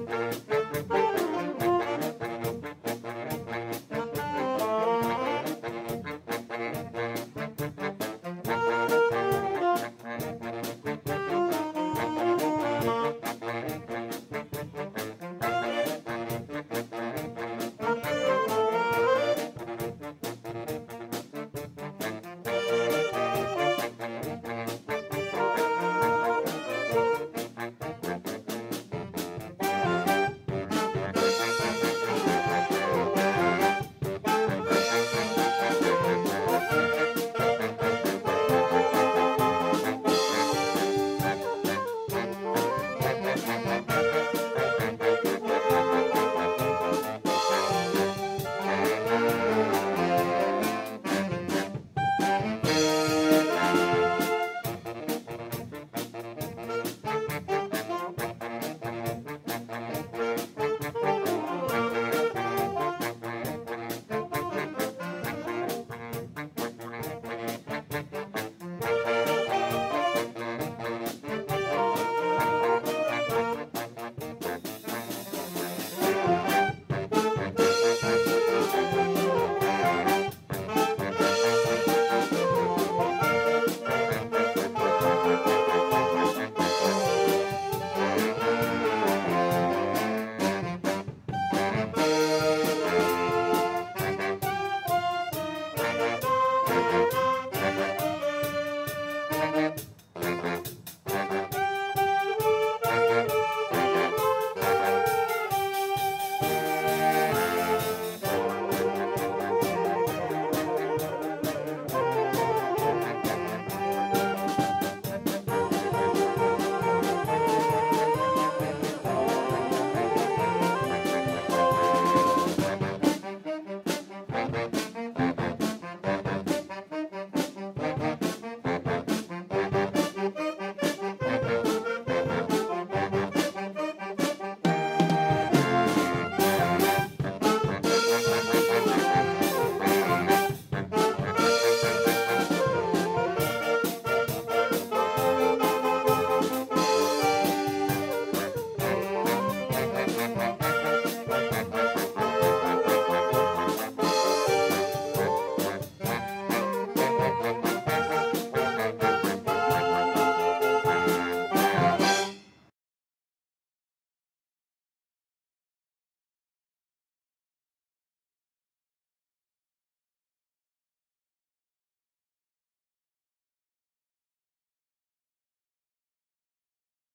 Música